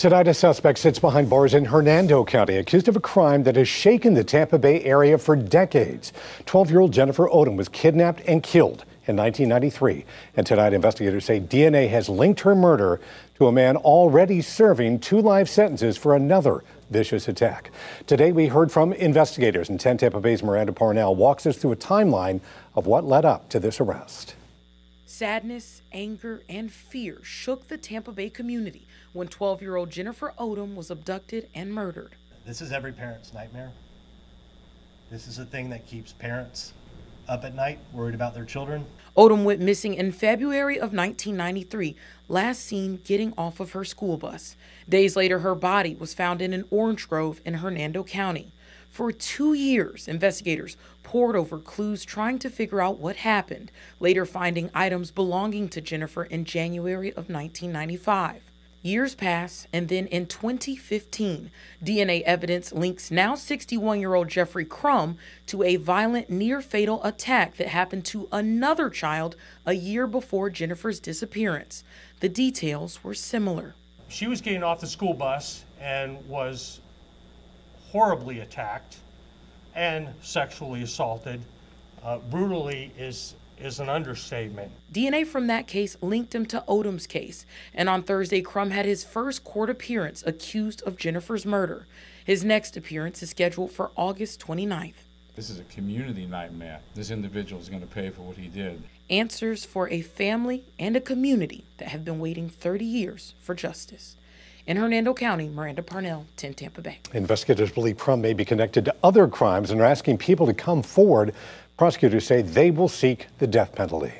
Tonight, a suspect sits behind bars in Hernando County, accused of a crime that has shaken the Tampa Bay area for decades. 12 year old Jennifer Odom was kidnapped and killed in 1993. And tonight, investigators say DNA has linked her murder to a man already serving two life sentences for another vicious attack. Today, we heard from investigators, and 10 Tampa Bay's Miranda Parnell walks us through a timeline of what led up to this arrest. Sadness, anger, and fear shook the Tampa Bay community when 12 year old Jennifer Odom was abducted and murdered. This is every parent's nightmare. This is a thing that keeps parents up at night, worried about their children. Odom went missing in February of 1993, last seen getting off of her school bus. Days later, her body was found in an orange grove in Hernando County. For two years, investigators pored over clues trying to figure out what happened, later finding items belonging to Jennifer in January of 1995. Years pass, and then in 2015, DNA evidence links now 61 year old Jeffrey Crum to a violent, near fatal attack that happened to another child a year before Jennifer's disappearance. The details were similar. She was getting off the school bus and was horribly attacked and sexually assaulted. Uh, brutally is is an understatement. DNA from that case linked him to Odom's case, and on Thursday, Crum had his first court appearance accused of Jennifer's murder. His next appearance is scheduled for August 29th. This is a community nightmare. This individual is going to pay for what he did. Answers for a family and a community that have been waiting 30 years for justice. In Hernando County, Miranda Parnell, 10 Tampa Bay. Investigators believe Crum may be connected to other crimes and are asking people to come forward. Prosecutors say they will seek the death penalty.